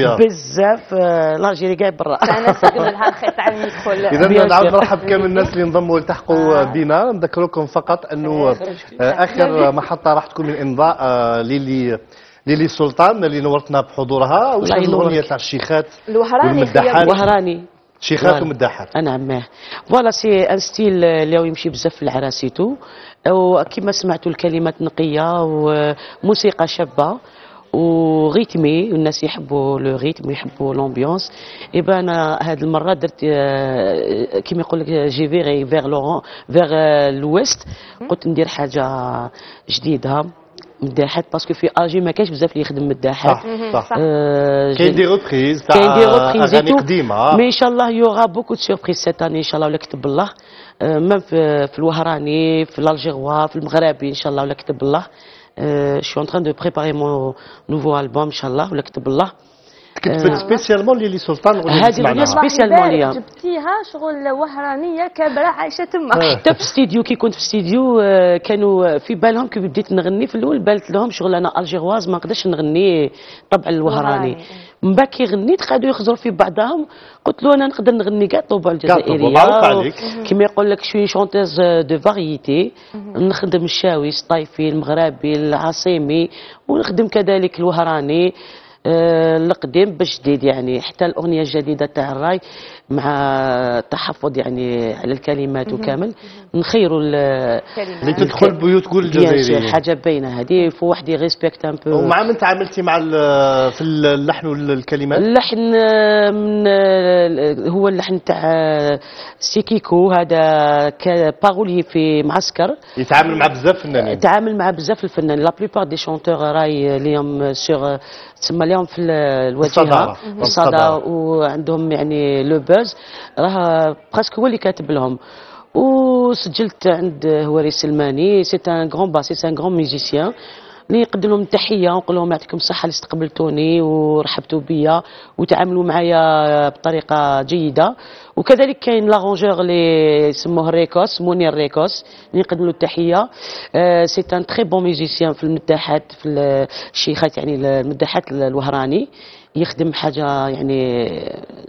بزاف آه، l'Algérie كاع برا. أنا تاع المدخل اذا نعاود. نرحب كامل الناس اللي انضموا والتحقوا بنا. نذكركم فقط أنه آه، آخر محطة راح تكون من إمضاء آه، ليلي ليلي سلطان اللي نورتنا بحضورها. وش الأغنية. تاع الشيخات الوهراني والمداحات؟ وهراني. شيخات. ومداحات أنا عماه. voilà c'est un style اللي هو يمشي بزاف في الأعراس et tout. وكما سمعتوا الكلمات نقية وموسيقى شابة. و rythmé والناس يحبوا le rythme ويحبوا l'ambiance et ben أنا هذه المره درت كيما يقول لك j'ai viré vers l'Oran vers l'ouest قلت ندير حاجة جديده مداحات parce que في Alger ما كاينش بزاف اللي يخدم مداحات صح صح. آه، كاين des reprises تاع كاين des reprises اغاني قديمه mais ان شاء الله y aura beaucoup de surprises cette année ان شاء الله ولا كتب الله آه، même في, في الوهراني في ال algérois في المغربي ان شاء الله ولا كتب الله je suis en train de préparer mon nouveau album ان شاء كتبت spécialement ليلي سلطان اللي هذه سمعناها. spécialement ليا. جبتيها شغل وهرانية كبره عايشة تما آه. حتى في الاستديو كي كنت في الاستديو آه، كانوا في بالهم كي بديت نغني في الأول بانت لهم شغل أنا algéroise ما نقدرش نغني طبع الوهراني وهراني. من بعد كي غنيت قعدوا يخزروا في بعضهم قلت له أنا نقدر نغني كاع طبوع الجزائرية معروف عليك. كيما يقول لك je suis chanteuse de variété نخدم الشاوي السطايفي المغربي العاصمي ونخدم كذلك الوهراني آه، القديم بالجديد يعني حتى الأغنية الجديدة تاع الراي مع تحفظ يعني على الكلمات وكامل نخيروا ال- اللي تدخل بيوت كل الجزائريين. حاجة باينة هذه faut واحد ي respecte un peu ومع من تعاملتي مع ال- في اللحن والكلمات اللحن آه، من آه، هو اللحن تاع آه، سيكيكو هذا ك- باغولي في معسكر. يتعامل مع بزاف فنانين. تعامل مع بزاف الفنان لا بليبار دي شونتور راي اليوم سور تسمى اليوم في. الواجهه. الصدى وعندهم يعني لو بوز راه براسك هو اللي كاتب لهم. وسجلت عند هواري سلماني. سي ان غران باسي سي ان غران ميوزيسيان نقدم لهم تحيه ونقول لهم يعطيكم الصحة اللي استقبلتوني ورحبتوا بيا وتعاملوا معايا بطريقة جيدة. وكذلك كاين l'arrangeur اللي يسموه ريكوس منير ريكوس اللي نقدم له التحية. c'est un très bon musicien في المداحات في الشيخات يعني المداحات الوهراني. يخدم حاجة يعني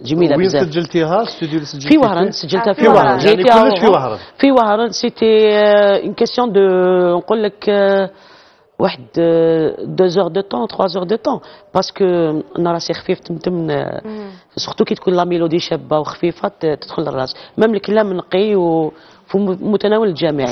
جميلة وين بزاف. سجلتيها؟ الاستوديو اللي سجلتي في وهران؟ سجلتها في في وهران. يعني جيتي كلش في وهران. في وهران. c'était une question de نقول لك آه، واحد deux heures de temps trois heures de temps parce que أنا راسي خفيف تمتم surtout كي تكون la mélodie شابه وخفيفه تدخل للراس même الكلام نقي وفي متناول الجميع